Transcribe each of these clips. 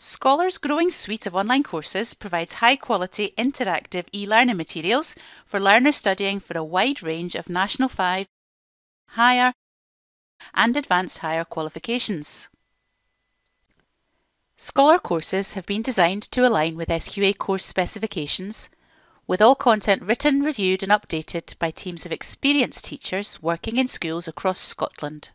Scholar's growing suite of online courses provides high quality interactive e learning materials for learners studying for a wide range of National 5, higher, and advanced higher qualifications. Scholar courses have been designed to align with SQA course specifications, with all content written, reviewed, and updated by teams of experienced teachers working in schools across Scotland.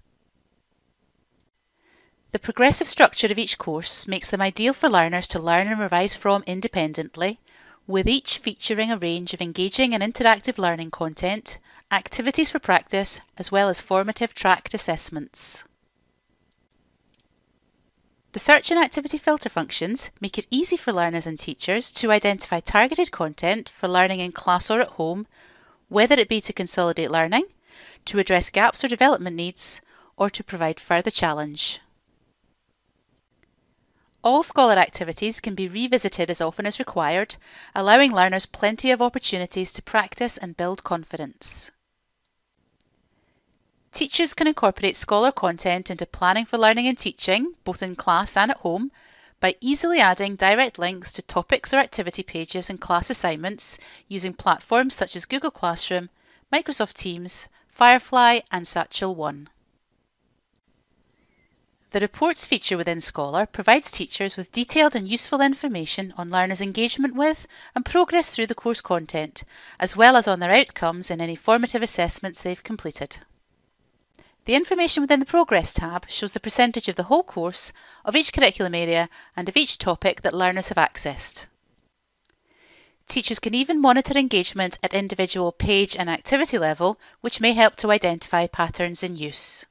The progressive structure of each course makes them ideal for learners to learn and revise from independently, with each featuring a range of engaging and interactive learning content, activities for practice, as well as formative tracked assessments. The search and activity filter functions make it easy for learners and teachers to identify targeted content for learning in class or at home, whether it be to consolidate learning, to address gaps or development needs, or to provide further challenge. All Scholar activities can be revisited as often as required, allowing learners plenty of opportunities to practice and build confidence. Teachers can incorporate Scholar content into planning for learning and teaching, both in class and at home, by easily adding direct links to topics or activity pages in class assignments using platforms such as Google Classroom, Microsoft Teams, Firefly and Satchel One. The Reports feature within Scholar provides teachers with detailed and useful information on learners' engagement with and progress through the course content, as well as on their outcomes in any formative assessments they've completed. The information within the Progress tab shows the percentage of the whole course, of each curriculum area and of each topic that learners have accessed. Teachers can even monitor engagement at individual page and activity level, which may help to identify patterns in use.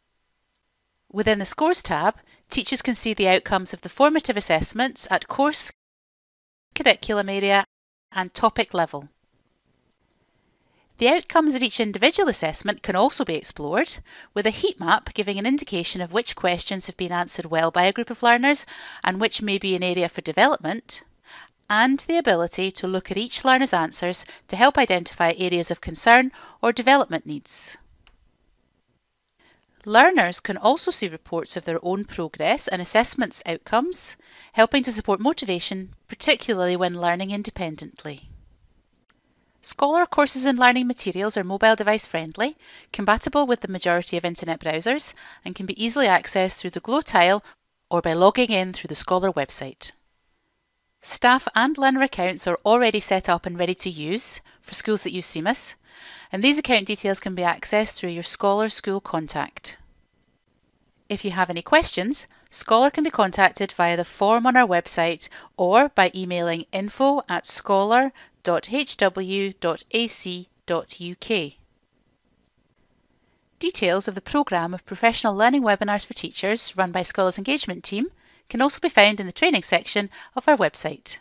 Within the Scores tab, teachers can see the outcomes of the formative assessments at course, curriculum area and topic level. The outcomes of each individual assessment can also be explored, with a heat map giving an indication of which questions have been answered well by a group of learners and which may be an area for development, and the ability to look at each learner's answers to help identify areas of concern or development needs. Learners can also see reports of their own progress and assessments outcomes, helping to support motivation, particularly when learning independently. Scholar courses and learning materials are mobile device friendly, compatible with the majority of internet browsers, and can be easily accessed through the Glow tile or by logging in through the Scholar website. Staff and learner accounts are already set up and ready to use for schools that use SEEMiS, and these account details can be accessed through your Scholar School contact. If you have any questions, Scholar can be contacted via the form on our website or by emailing info at scholar.hw.ac.uk. Details of the programme of professional learning webinars for teachers run by Scholar's engagement team can also be found in the training section of our website.